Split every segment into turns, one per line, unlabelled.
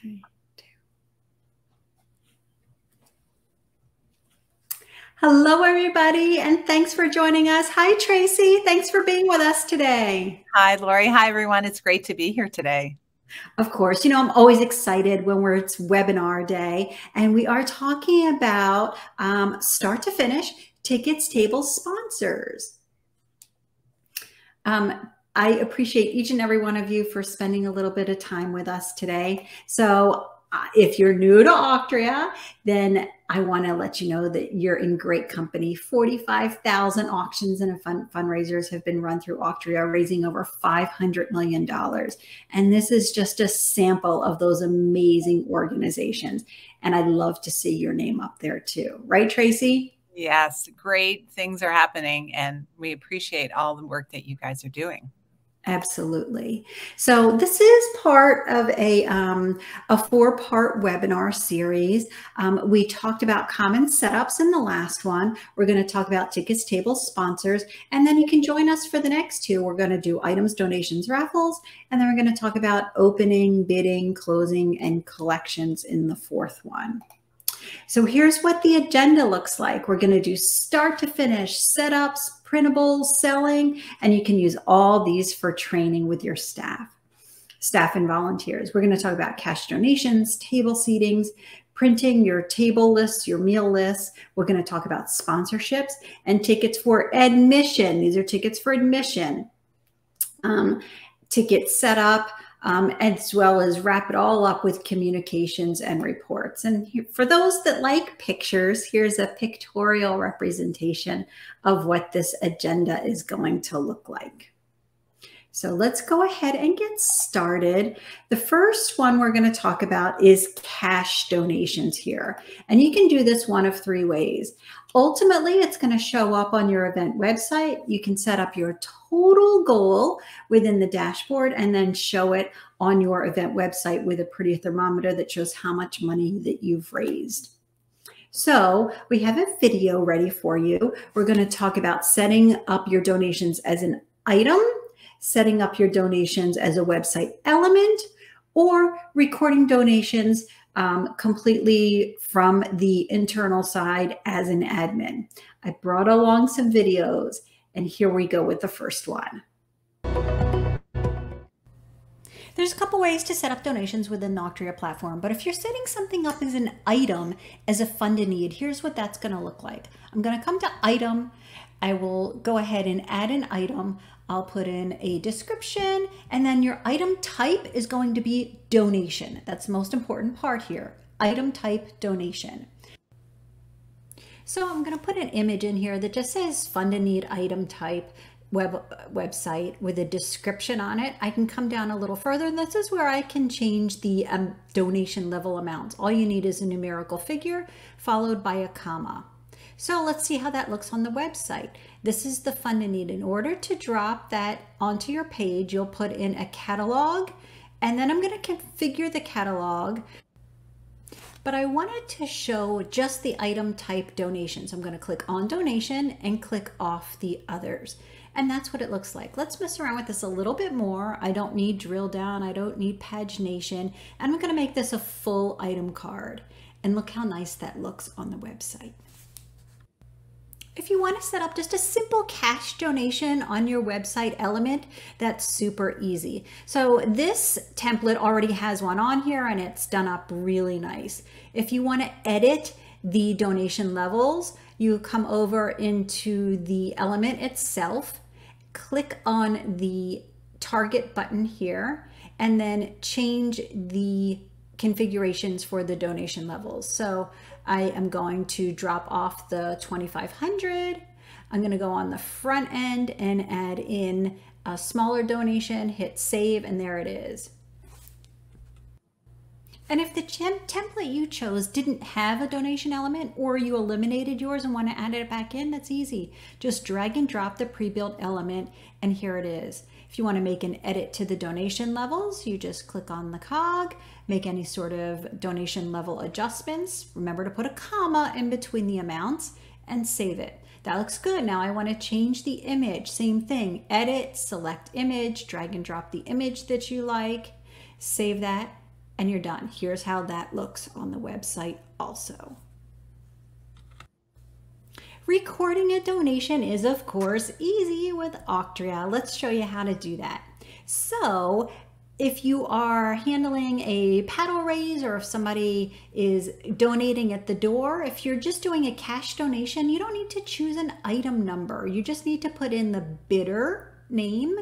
Three, two. Hello, everybody, and thanks for joining us. Hi, Tracy. Thanks for being with us today.
Hi, Lori. Hi, everyone. It's great to be here today.
Of course, you know, I'm always excited when we're it's webinar day, and we are talking about um, start to finish tickets, tables, sponsors. Um, I appreciate each and every one of you for spending a little bit of time with us today. So uh, if you're new to Auctria, then I want to let you know that you're in great company. 45,000 auctions and fund fundraisers have been run through Auctria, raising over $500 million. And this is just a sample of those amazing organizations. And I'd love to see your name up there too. Right, Tracy?
Yes, great things are happening. And we appreciate all the work that you guys are doing.
Absolutely. So this is part of a, um, a four-part webinar series. Um, we talked about common setups in the last one. We're going to talk about tickets, tables, sponsors, and then you can join us for the next two. We're going to do items, donations, raffles, and then we're going to talk about opening, bidding, closing, and collections in the fourth one. So here's what the agenda looks like. We're going to do start to finish setups, printables, selling, and you can use all these for training with your staff, staff and volunteers. We're going to talk about cash donations, table seatings, printing your table lists, your meal lists. We're going to talk about sponsorships and tickets for admission. These are tickets for admission. Um, ticket setup, um, as well as wrap it all up with communications and reports. And for those that like pictures, here's a pictorial representation of what this agenda is going to look like. So let's go ahead and get started. The first one we're going to talk about is cash donations here. And you can do this one of three ways. Ultimately, it's going to show up on your event website. You can set up your total goal within the dashboard and then show it on your event website with a pretty thermometer that shows how much money that you've raised. So we have a video ready for you. We're going to talk about setting up your donations as an item, setting up your donations as a website element, or recording donations um, completely from the internal side as an admin. I brought along some videos and here we go with the first one. There's a couple ways to set up donations within the Auctria platform, but if you're setting something up as an item, as a fund in need, here's what that's gonna look like. I'm gonna come to item, I will go ahead and add an item. I'll put in a description and then your item type is going to be donation. That's the most important part here. Item type donation. So I'm going to put an image in here that just says fund a need item type web website with a description on it. I can come down a little further and this is where I can change the um, donation level amounts. All you need is a numerical figure followed by a comma. So let's see how that looks on the website. This is the fund and need. In order to drop that onto your page, you'll put in a catalog and then I'm going to configure the catalog. But I wanted to show just the item type donations. I'm going to click on donation and click off the others. And that's what it looks like. Let's mess around with this a little bit more. I don't need drill down. I don't need pagination. And I'm going to make this a full item card. And look how nice that looks on the website. If you want to set up just a simple cash donation on your website element, that's super easy. So this template already has one on here and it's done up really nice. If you want to edit the donation levels, you come over into the element itself, click on the target button here, and then change the configurations for the donation levels. So I am going to drop off the 2500. I'm going to go on the front end and add in a smaller donation, hit save, and there it is. And if the template you chose didn't have a donation element or you eliminated yours and want to add it back in, that's easy. Just drag and drop the pre-built element and here it is. If you want to make an edit to the donation levels, you just click on the cog, make any sort of donation level adjustments. Remember to put a comma in between the amounts and save it. That looks good. Now I want to change the image. Same thing, edit, select image, drag and drop the image that you like, save that, and you're done. Here's how that looks on the website also. Recording a donation is of course easy with Auctria. Let's show you how to do that. So if you are handling a paddle raise or if somebody is donating at the door, if you're just doing a cash donation, you don't need to choose an item number. You just need to put in the bidder name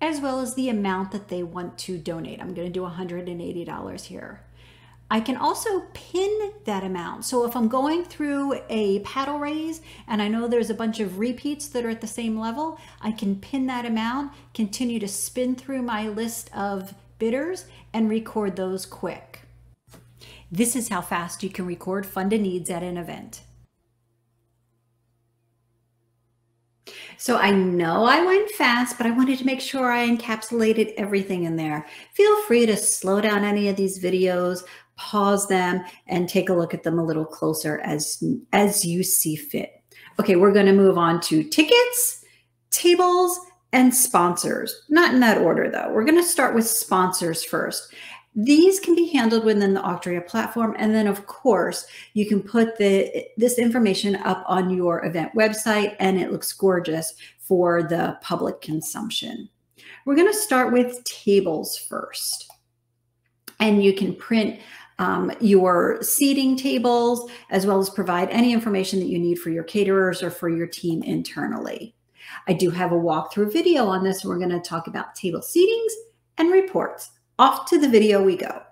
as well as the amount that they want to donate. I'm going to do $180 here. I can also pin that amount. So if I'm going through a paddle raise and I know there's a bunch of repeats that are at the same level, I can pin that amount, continue to spin through my list of bidders and record those quick. This is how fast you can record fund and needs at an event. So I know I went fast, but I wanted to make sure I encapsulated everything in there. Feel free to slow down any of these videos, pause them, and take a look at them a little closer as, as you see fit. Okay, we're going to move on to tickets, tables, and sponsors. Not in that order, though. We're going to start with sponsors first. These can be handled within the Auctria platform. And then of course, you can put the this information up on your event website and it looks gorgeous for the public consumption. We're gonna start with tables first. And you can print um, your seating tables, as well as provide any information that you need for your caterers or for your team internally. I do have a walkthrough video on this. We're going to talk about table seatings and reports. Off to the video we go.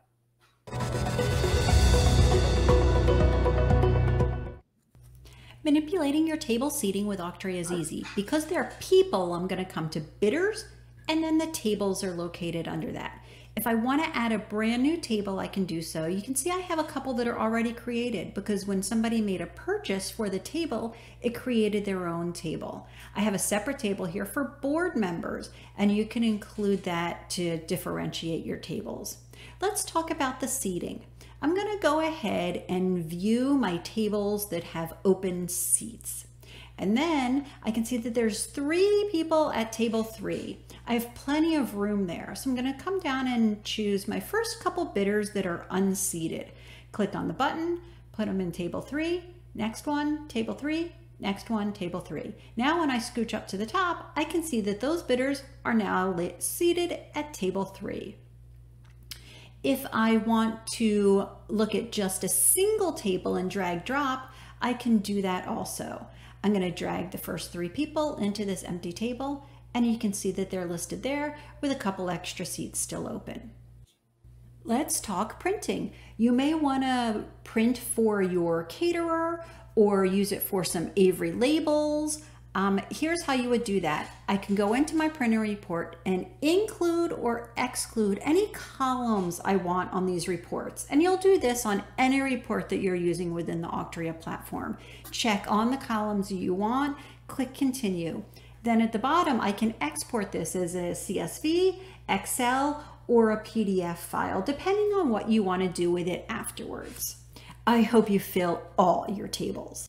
Manipulating your table seating with Auctria is easy. Because there are people, I'm going to come to bidders, and then the tables are located under that. If I want to add a brand new table, I can do so. You can see I have a couple that are already created because when somebody made a purchase for the table, it created their own table. I have a separate table here for board members, and you can include that to differentiate your tables. Let's talk about the seating. I'm going to go ahead and view my tables that have open seats. And then I can see that there's three people at table three. I have plenty of room there. So I'm gonna come down and choose my first couple bidders that are unseated. Click on the button, put them in table three, next one, table three, next one, table three. Now when I scooch up to the top, I can see that those bidders are now seated at table three. If I want to look at just a single table and drag drop, I can do that also. I'm going to drag the first three people into this empty table and you can see that they're listed there with a couple extra seats still open. Let's talk printing. You may want to print for your caterer or use it for some Avery labels, um, here's how you would do that. I can go into my printer report and include or exclude any columns I want on these reports. And you'll do this on any report that you're using within the Auctria platform. Check on the columns you want, click continue. Then at the bottom, I can export this as a CSV, Excel, or a PDF file, depending on what you want to do with it afterwards. I hope you fill all your tables.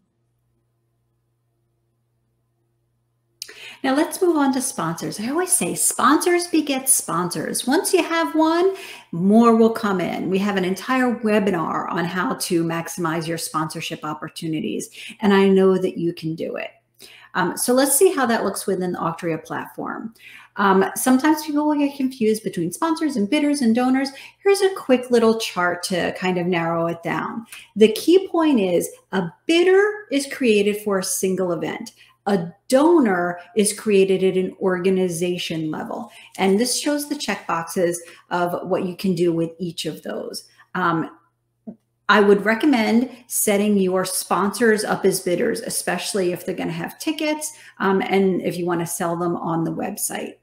Now let's move on to sponsors. I always say sponsors beget sponsors. Once you have one, more will come in. We have an entire webinar on how to maximize your sponsorship opportunities, and I know that you can do it. Um, so let's see how that looks within the Auctria platform. Um, sometimes people will get confused between sponsors and bidders and donors. Here's a quick little chart to kind of narrow it down. The key point is a bidder is created for a single event. A donor is created at an organization level. And this shows the check boxes of what you can do with each of those. Um, I would recommend setting your sponsors up as bidders, especially if they're going to have tickets um, and if you want to sell them on the website.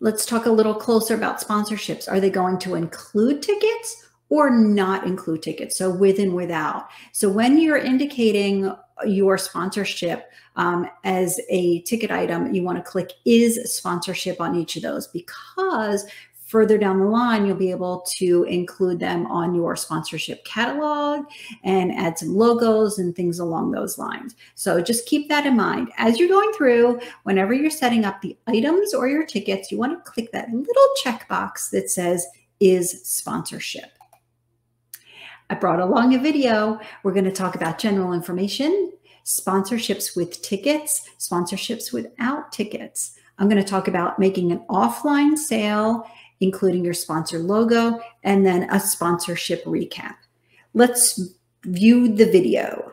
Let's talk a little closer about sponsorships. Are they going to include tickets or not include tickets? So with and without. So when you're indicating your sponsorship um, as a ticket item, you want to click is sponsorship on each of those because further down the line, you'll be able to include them on your sponsorship catalog and add some logos and things along those lines. So just keep that in mind. As you're going through, whenever you're setting up the items or your tickets, you want to click that little checkbox that says is sponsorship. I brought along a video. We're going to talk about general information, sponsorships with tickets, sponsorships without tickets. I'm going to talk about making an offline sale, including your sponsor logo, and then a sponsorship recap. Let's view the video.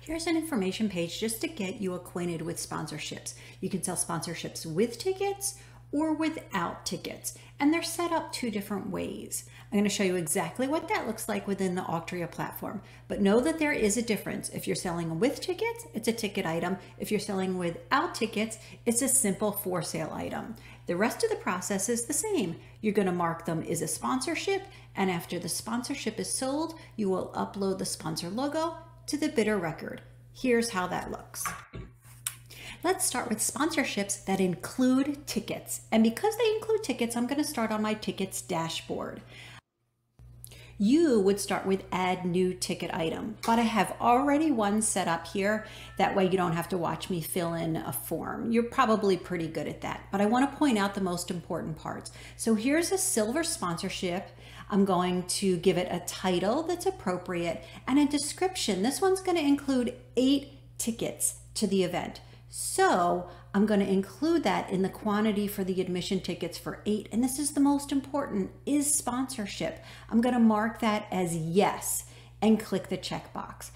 Here's an information page just to get you acquainted with sponsorships. You can sell sponsorships with tickets or without tickets, and they're set up two different ways. I'm going to show you exactly what that looks like within the Auctria platform, but know that there is a difference. If you're selling with tickets, it's a ticket item. If you're selling without tickets, it's a simple for sale item. The rest of the process is the same. You're going to mark them as a sponsorship, and after the sponsorship is sold, you will upload the sponsor logo to the bidder record. Here's how that looks. Let's start with sponsorships that include tickets. And because they include tickets, I'm going to start on my tickets dashboard. You would start with add new ticket item, but I have already one set up here. That way you don't have to watch me fill in a form. You're probably pretty good at that, but I want to point out the most important parts. So here's a silver sponsorship I'm going to give it a title that's appropriate and a description. This one's going to include eight tickets to the event. So I'm going to include that in the quantity for the admission tickets for eight. And this is the most important is sponsorship. I'm going to mark that as yes and click the checkbox.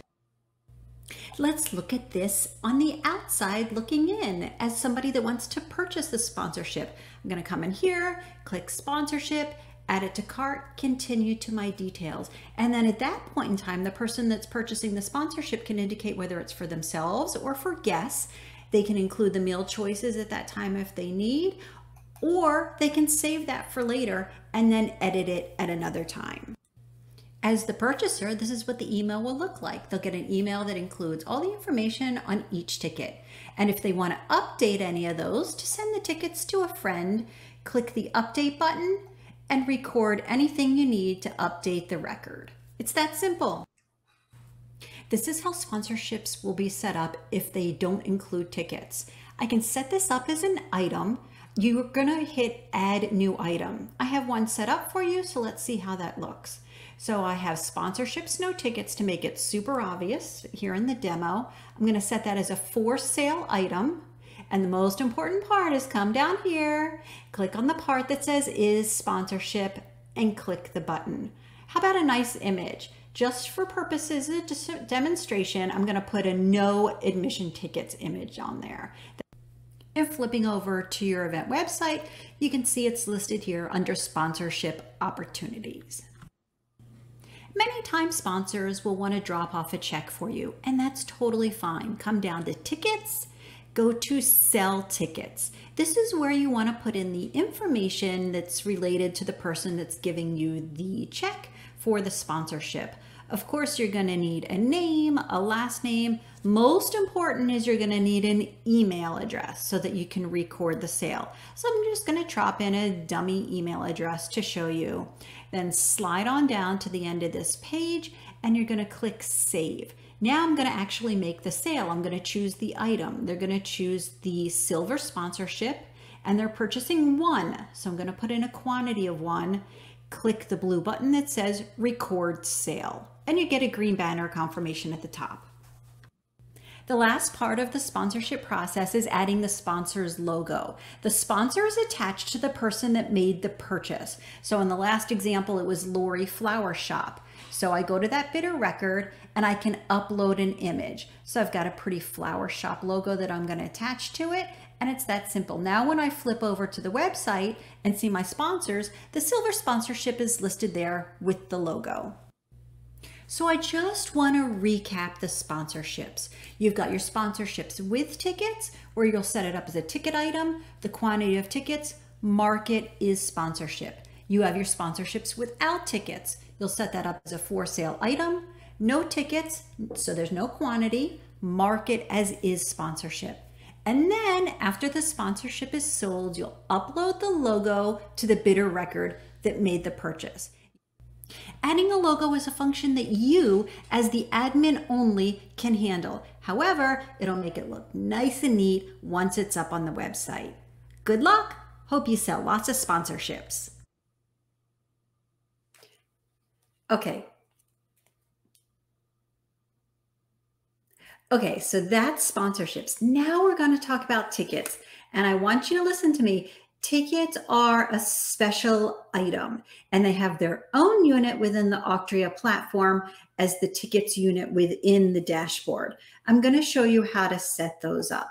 Let's look at this on the outside looking in as somebody that wants to purchase the sponsorship. I'm going to come in here, click sponsorship, add it to cart, continue to my details. And then at that point in time, the person that's purchasing the sponsorship can indicate whether it's for themselves or for guests. They can include the meal choices at that time if they need, or they can save that for later and then edit it at another time. As the purchaser, this is what the email will look like. They'll get an email that includes all the information on each ticket. And if they want to update any of those to send the tickets to a friend, click the update button and record anything you need to update the record. It's that simple. This is how sponsorships will be set up if they don't include tickets. I can set this up as an item. You're gonna hit add new item. I have one set up for you, so let's see how that looks. So I have sponsorships, no tickets to make it super obvious here in the demo. I'm gonna set that as a for sale item. And the most important part is come down here, click on the part that says is sponsorship and click the button. How about a nice image? Just for purposes of demonstration, I'm gonna put a no admission tickets image on there. And flipping over to your event website, you can see it's listed here under sponsorship opportunities. Many times sponsors will want to drop off a check for you, and that's totally fine. Come down to tickets go to sell tickets. This is where you want to put in the information that's related to the person that's giving you the check for the sponsorship. Of course, you're going to need a name, a last name. Most important is you're going to need an email address so that you can record the sale. So I'm just going to drop in a dummy email address to show you. Then slide on down to the end of this page and you're going to click save. Now I'm going to actually make the sale. I'm going to choose the item. They're going to choose the silver sponsorship and they're purchasing one. So I'm going to put in a quantity of one, click the blue button that says record sale, and you get a green banner confirmation at the top. The last part of the sponsorship process is adding the sponsor's logo. The sponsor is attached to the person that made the purchase. So in the last example, it was Lori Flower Shop. So I go to that bidder record and I can upload an image. So I've got a pretty flower shop logo that I'm going to attach to it. And it's that simple. Now, when I flip over to the website and see my sponsors, the silver sponsorship is listed there with the logo. So I just want to recap the sponsorships. You've got your sponsorships with tickets, where you'll set it up as a ticket item, the quantity of tickets, market is sponsorship. You have your sponsorships without tickets. You'll set that up as a for sale item, no tickets, so there's no quantity, market as is sponsorship. And then after the sponsorship is sold, you'll upload the logo to the bidder record that made the purchase. Adding a logo is a function that you, as the admin only, can handle. However, it'll make it look nice and neat once it's up on the website. Good luck! Hope you sell lots of sponsorships. Okay. Okay, so that's sponsorships. Now we're going to talk about tickets. And I want you to listen to me. Tickets are a special item and they have their own unit within the Auctria platform as the tickets unit within the dashboard. I'm going to show you how to set those up.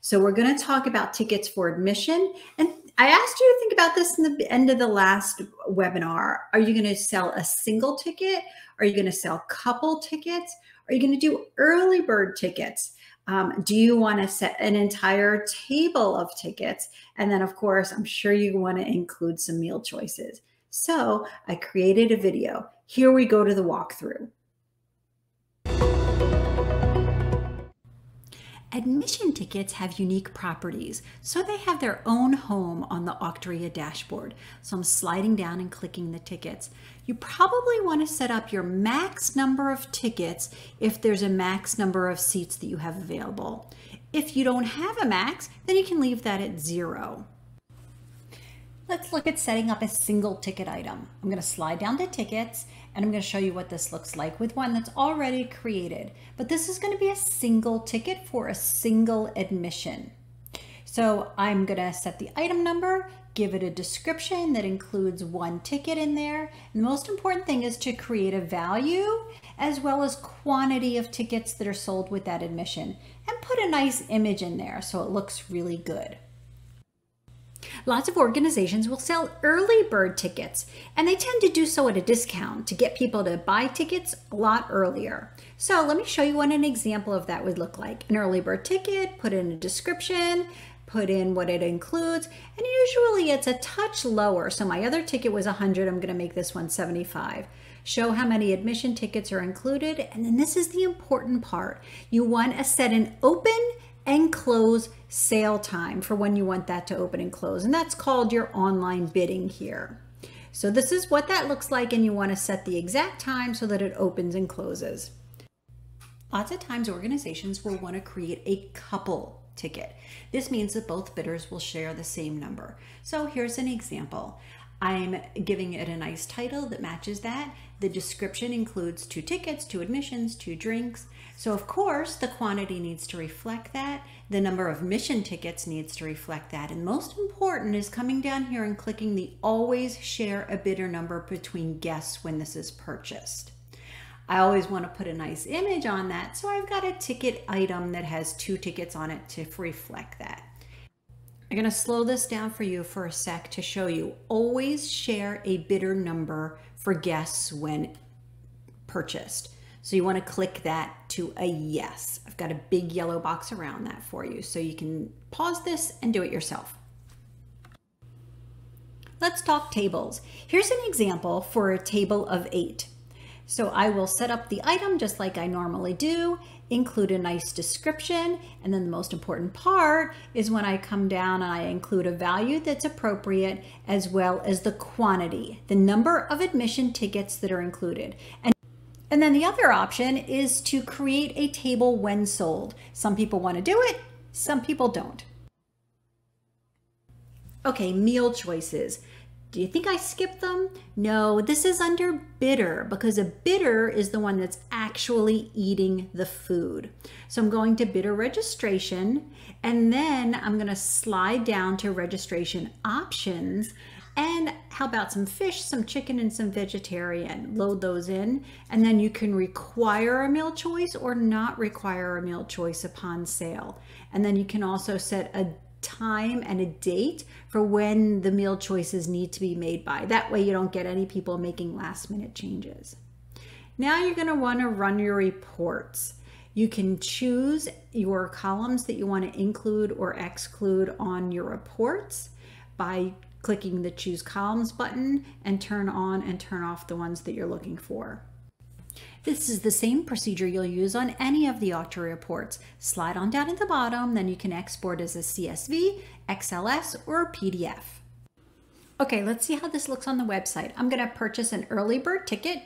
So we're going to talk about tickets for admission. And I asked you to think about this in the end of the last webinar. Are you going to sell a single ticket? Are you going to sell couple tickets? Are you going to do early bird tickets? Um, do you want to set an entire table of tickets? And then, of course, I'm sure you want to include some meal choices. So I created a video. Here we go to the walkthrough. Admission tickets have unique properties, so they have their own home on the Auctria dashboard. So I'm sliding down and clicking the tickets. You probably want to set up your max number of tickets if there's a max number of seats that you have available. If you don't have a max, then you can leave that at zero. Let's look at setting up a single ticket item. I'm going to slide down to tickets and I'm going to show you what this looks like with one that's already created. But this is going to be a single ticket for a single admission. So I'm going to set the item number, give it a description that includes one ticket in there. And the most important thing is to create a value as well as quantity of tickets that are sold with that admission and put a nice image in there so it looks really good. Lots of organizations will sell early bird tickets, and they tend to do so at a discount to get people to buy tickets a lot earlier. So let me show you what an example of that would look like. An early bird ticket, put in a description, put in what it includes, and usually it's a touch lower. So my other ticket was 100, I'm gonna make this one 75 show how many admission tickets are included, and then this is the important part. You want to set an open and close sale time for when you want that to open and close. And that's called your online bidding here. So this is what that looks like and you want to set the exact time so that it opens and closes. Lots of times organizations will want to create a couple ticket. This means that both bidders will share the same number. So here's an example. I'm giving it a nice title that matches that. The description includes two tickets, two admissions, two drinks. So of course the quantity needs to reflect that. The number of mission tickets needs to reflect that. And most important is coming down here and clicking the always share a bidder number between guests when this is purchased. I always want to put a nice image on that. So I've got a ticket item that has two tickets on it to reflect that. I'm going to slow this down for you for a sec to show you. Always share a bidder number for guests when purchased. So you want to click that to a yes. I've got a big yellow box around that for you so you can pause this and do it yourself. Let's talk tables. Here's an example for a table of eight. So I will set up the item just like I normally do, include a nice description, and then the most important part is when I come down and I include a value that's appropriate as well as the quantity, the number of admission tickets that are included. And and then the other option is to create a table when sold. Some people want to do it, some people don't. Okay, meal choices. Do you think I skipped them? No, this is under bidder because a bidder is the one that's actually eating the food. So I'm going to bidder registration and then I'm going to slide down to registration options and how about some fish, some chicken, and some vegetarian? Load those in. And then you can require a meal choice or not require a meal choice upon sale. And then you can also set a time and a date for when the meal choices need to be made by. That way you don't get any people making last minute changes. Now you're going to want to run your reports. You can choose your columns that you want to include or exclude on your reports by clicking the choose columns button and turn on and turn off the ones that you're looking for. This is the same procedure you'll use on any of the Auctria reports. Slide on down at the bottom, then you can export as a CSV, XLS, or PDF. Okay, let's see how this looks on the website. I'm going to purchase an early bird ticket,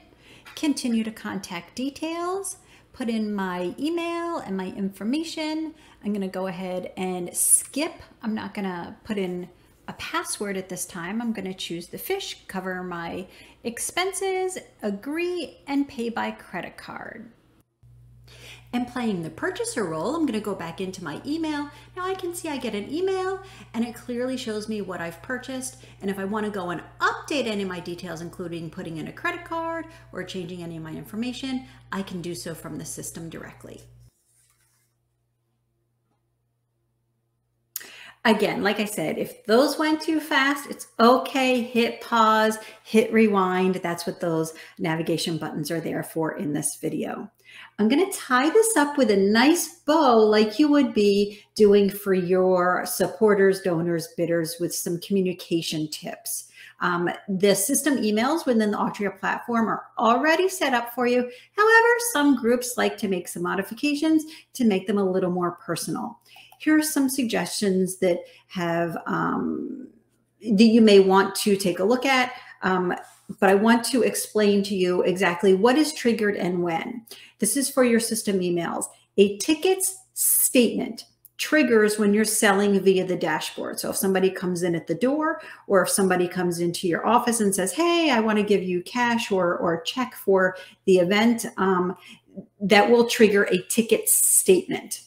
continue to contact details, put in my email and my information. I'm going to go ahead and skip. I'm not going to put in a password at this time. I'm going to choose the fish, cover my expenses, agree, and pay by credit card and playing the purchaser role, I'm going to go back into my email. Now I can see I get an email and it clearly shows me what I've purchased. And if I want to go and update any of my details, including putting in a credit card or changing any of my information, I can do so from the system directly. Again, like I said, if those went too fast, it's okay. Hit pause, hit rewind. That's what those navigation buttons are there for in this video. I'm going to tie this up with a nice bow like you would be doing for your supporters, donors, bidders with some communication tips. Um, the system emails within the Auctria platform are already set up for you. However, some groups like to make some modifications to make them a little more personal here are some suggestions that have um, that you may want to take a look at. Um, but I want to explain to you exactly what is triggered and when. This is for your system emails. A tickets statement triggers when you're selling via the dashboard. So if somebody comes in at the door or if somebody comes into your office and says, hey, I want to give you cash or, or check for the event, um, that will trigger a ticket statement.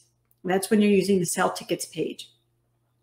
That's when you're using the sell tickets page.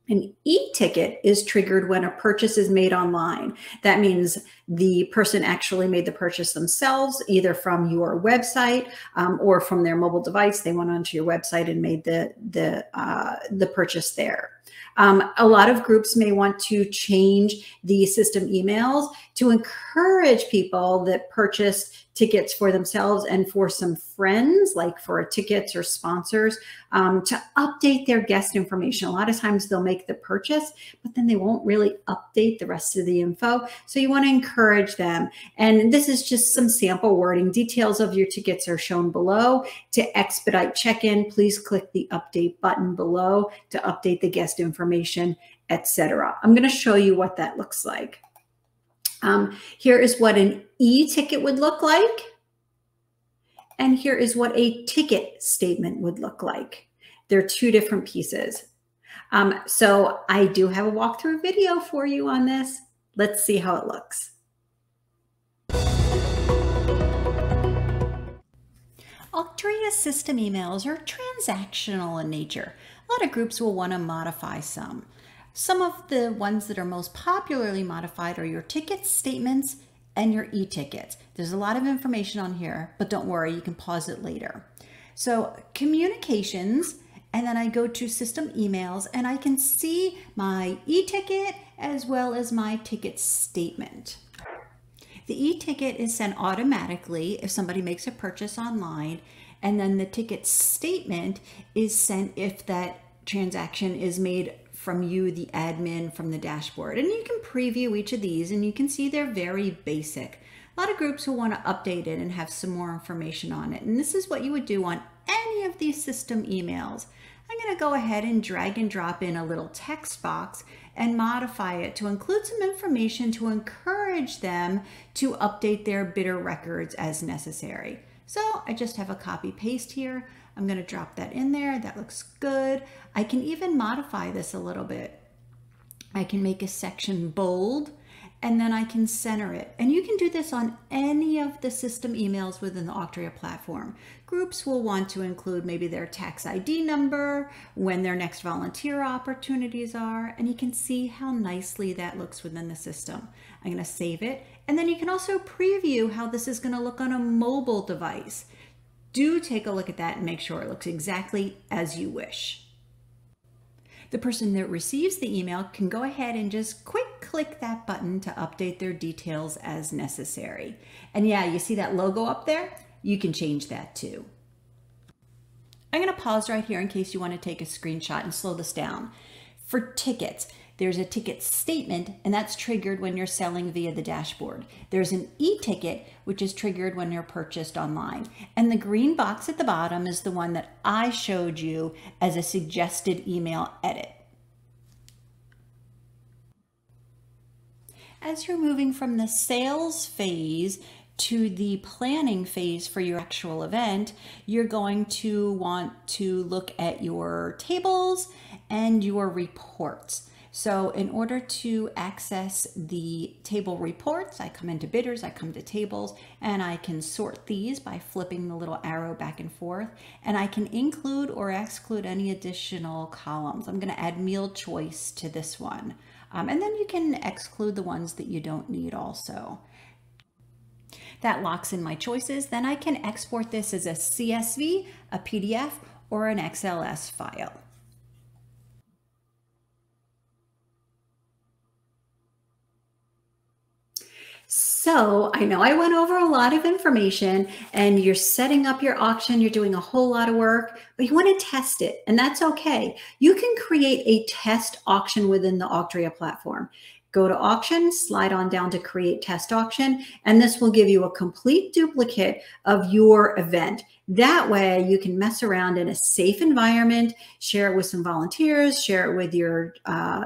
An e-ticket is triggered when a purchase is made online. That means the person actually made the purchase themselves, either from your website um, or from their mobile device. They went onto your website and made the the uh, the purchase there. Um, a lot of groups may want to change the system emails to encourage people that purchased tickets for themselves and for some friends, like for tickets or sponsors, um, to update their guest information. A lot of times they'll make the purchase, but then they won't really update the rest of the info. So you want to encourage them. And this is just some sample wording. Details of your tickets are shown below. To expedite check-in, please click the update button below to update the guest information, etc. I'm going to show you what that looks like. Um, here is what an e-ticket would look like. And here is what a ticket statement would look like. They're two different pieces. Um, so I do have a walkthrough video for you on this. Let's see how it looks. Auctria system emails are transactional in nature. A lot of groups will want to modify some. Some of the ones that are most popularly modified are your ticket statements and your e-tickets. There's a lot of information on here, but don't worry, you can pause it later. So communications, and then I go to system emails and I can see my e-ticket as well as my ticket statement. The e-ticket is sent automatically if somebody makes a purchase online, and then the ticket statement is sent if that transaction is made from you, the admin, from the dashboard. And you can preview each of these and you can see they're very basic. A lot of groups will want to update it and have some more information on it. And this is what you would do on any of these system emails. I'm going to go ahead and drag and drop in a little text box and modify it to include some information to encourage them to update their bidder records as necessary. So I just have a copy paste here. I'm going to drop that in there. That looks good. I can even modify this a little bit. I can make a section bold and then I can center it. And you can do this on any of the system emails within the Auctria platform. Groups will want to include maybe their tax ID number, when their next volunteer opportunities are, and you can see how nicely that looks within the system. I'm gonna save it. And then you can also preview how this is gonna look on a mobile device do take a look at that and make sure it looks exactly as you wish. The person that receives the email can go ahead and just quick click that button to update their details as necessary. And yeah, you see that logo up there? You can change that too. I'm gonna pause right here in case you wanna take a screenshot and slow this down. For tickets, there's a ticket statement, and that's triggered when you're selling via the dashboard. There's an e-ticket, which is triggered when you're purchased online. And the green box at the bottom is the one that I showed you as a suggested email edit. as you're moving from the sales phase to the planning phase for your actual event, you're going to want to look at your tables and your reports. So in order to access the table reports, I come into bidders, I come to tables, and I can sort these by flipping the little arrow back and forth, and I can include or exclude any additional columns. I'm gonna add meal choice to this one. Um, and then you can exclude the ones that you don't need also. That locks in my choices. Then I can export this as a CSV, a PDF, or an XLS file. So I know I went over a lot of information and you're setting up your auction, you're doing a whole lot of work, but you want to test it and that's okay. You can create a test auction within the Auctria platform. Go to auction, slide on down to create test auction, and this will give you a complete duplicate of your event. That way you can mess around in a safe environment, share it with some volunteers, share it with your uh,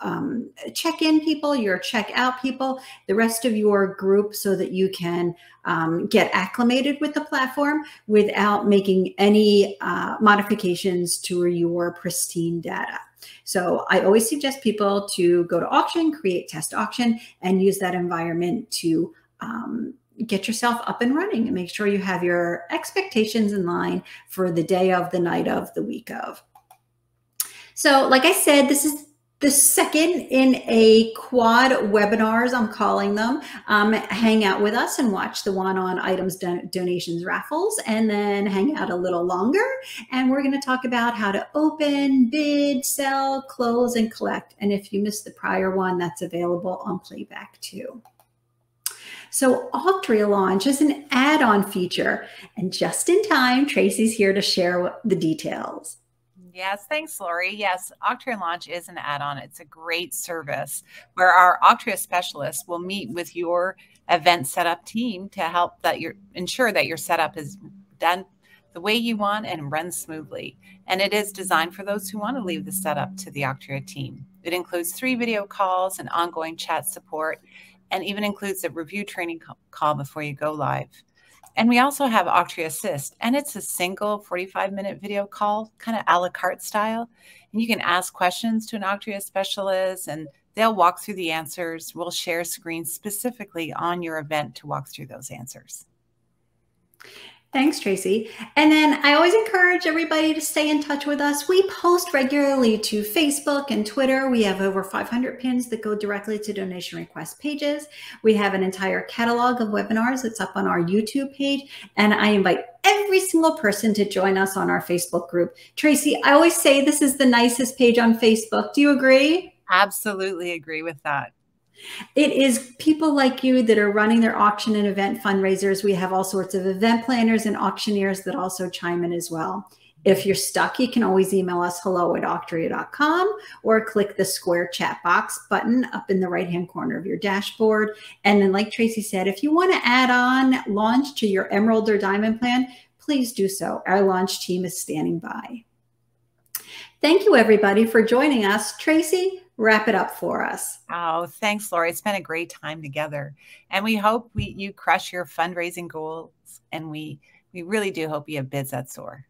um, check-in people, your check-out people, the rest of your group so that you can um, get acclimated with the platform without making any uh, modifications to your pristine data. So I always suggest people to go to auction, create test auction, and use that environment to um, get yourself up and running and make sure you have your expectations in line for the day of, the night of, the week of. So like I said, this is the second in a quad webinars, I'm calling them, um, hang out with us and watch the one on items, don donations, raffles, and then hang out a little longer. And we're going to talk about how to open, bid, sell, close, and collect. And if you missed the prior one, that's available on playback too. So Auctria Launch is an add-on feature. And just in time, Tracy's here to share the details.
Yes, thanks, Lori. Yes, Auctria Launch is an add-on. It's a great service where our Auctria specialists will meet with your event setup team to help that you ensure that your setup is done the way you want and runs smoothly. And it is designed for those who want to leave the setup to the Auctria team. It includes three video calls and ongoing chat support, and even includes a review training call before you go live. And we also have Auctria Assist, and it's a single 45 minute video call, kind of a la carte style. And you can ask questions to an Auctria specialist, and they'll walk through the answers. We'll share screens specifically on your event to walk through those answers.
Thanks, Tracy. And then I always encourage everybody to stay in touch with us. We post regularly to Facebook and Twitter. We have over 500 pins that go directly to donation request pages. We have an entire catalog of webinars that's up on our YouTube page. And I invite every single person to join us on our Facebook group. Tracy, I always say this is the nicest page on Facebook. Do you agree?
Absolutely agree with that.
It is people like you that are running their auction and event fundraisers. We have all sorts of event planners and auctioneers that also chime in as well. If you're stuck, you can always email us hello at auctria.com or click the square chat box button up in the right hand corner of your dashboard. And then, like Tracy said, if you want to add on launch to your Emerald or Diamond plan, please do so. Our launch team is standing by. Thank you, everybody, for joining us. Tracy, wrap it up for us.
Oh, thanks, Lori. It's been a great time together. And we hope we you crush your fundraising goals. And we we really do hope you have bids that soar.